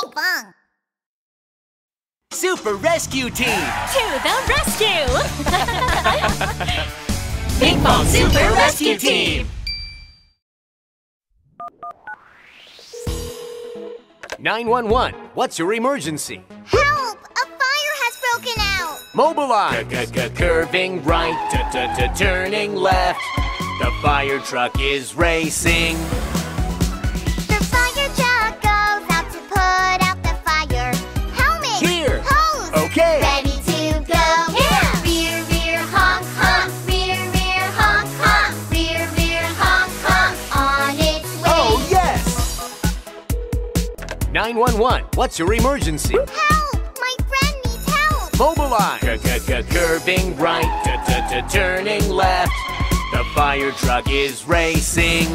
Pinkfong. Super Rescue Team! To the rescue! Pinkfong Super Rescue Team! Nine one one. What's your emergency? Help! A fire has broken out. Mobilize. Curving right, turning left. The fire truck is racing. Okay. Ready to go. Yeah. Rear, rear, honk, honk. Rear, rear, honk, honk. Rear, rear, honk, honk. On its way. Oh, yes! 911. What's your emergency? Help! My friend needs help. Mobilize. Curving right, turning left. The fire truck is racing.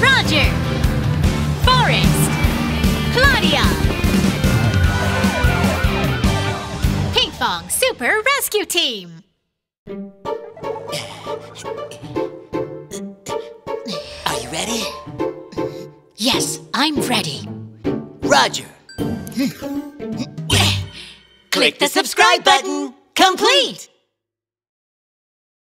Roger! Forrest! Cloudia! Ping Pong Super Rescue Team! Are you ready? Yes, I'm ready. Roger. Hmm. Click the subscribe button. Complete.